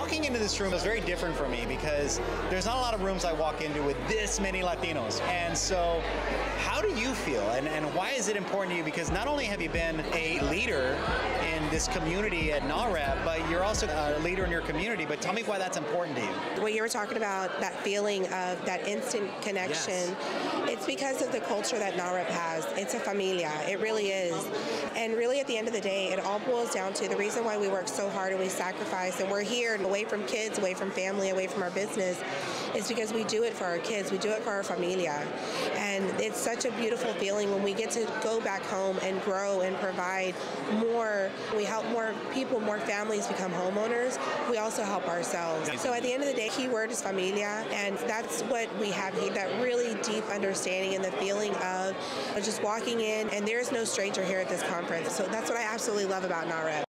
walking into this room was very different for me because there's not a lot of rooms I walk into with this many Latinos. And so, how do you feel and, and why is it important to you? Because not only have you been a leader in this community at NAHREP, but you're also a leader in your community. But tell me why that's important to you. What you were talking about, that feeling of that instant connection, yes. it's because of the culture that NAHREP has. It's a familia. It really is. And really, at the end of the day, it all boils down to the reason why we work so hard and we sacrifice and we're here and away from kids, away from family, away from our business is because we do it for our kids. We do it for our familia. And it's such a beautiful feeling when we get to go back home and grow and provide more. We help people, more families become homeowners. We also help ourselves. So at the end of the day, key word is familia. And that's what we have here, that really deep understanding and the feeling of just walking in. And there's no stranger here at this conference. So that's what I absolutely love about NAHREP.